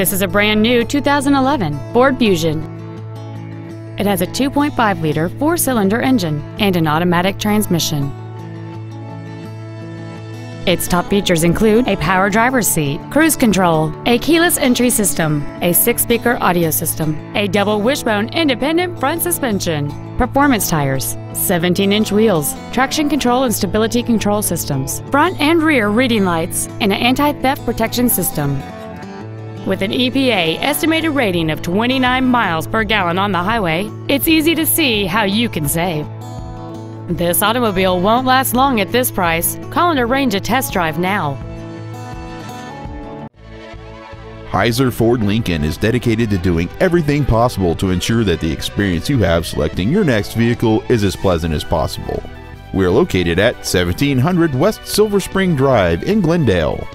This is a brand new 2011 Ford Fusion. It has a 2.5 liter four cylinder engine and an automatic transmission. Its top features include a power driver's seat, cruise control, a keyless entry system, a six speaker audio system, a double wishbone independent front suspension, performance tires, 17 inch wheels, traction control and stability control systems, front and rear reading lights, and an anti theft protection system. With an EPA estimated rating of 29 miles per gallon on the highway, it's easy to see how you can save. This automobile won't last long at this price. Call and arrange a test drive now. Heiser Ford Lincoln is dedicated to doing everything possible to ensure that the experience you have selecting your next vehicle is as pleasant as possible. We are located at 1700 West Silver Spring Drive in Glendale.